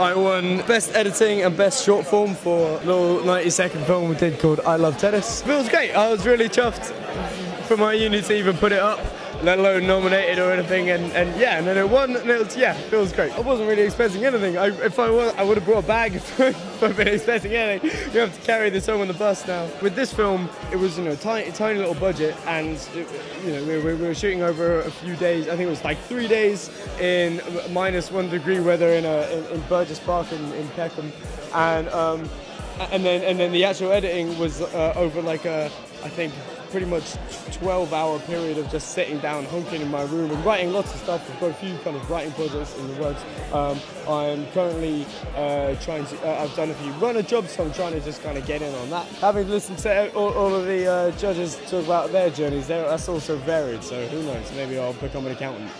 I won Best Editing and Best Short Form for a little 90 second film we did called I Love Tennis. It was great. I was really chuffed for my uni to even put it up let alone nominated or anything. And, and yeah, and then it won, and it was yeah, it was great. I wasn't really expecting anything. I, if I was, I would have brought a bag if, I'd been expecting anything. You have to carry this home on the bus now. With this film, it was you know tiny, tiny little budget, and it, you know we, we, were shooting over a few days. I think it was like three days in minus one degree weather in a in, in Burgess Park in, in Peckham, and. Um, and then and then the actual editing was uh, over like a I think pretty much 12 hour period of just sitting down, hunking in my room and writing lots of stuff. I've got a few kind of writing projects in the works. Um, I'm currently uh, trying to, uh, I've done a few runner jobs, so I'm trying to just kind of get in on that. Having listened to all, all of the uh, judges talk about their journeys, that's also varied, so who knows, maybe I'll become an accountant.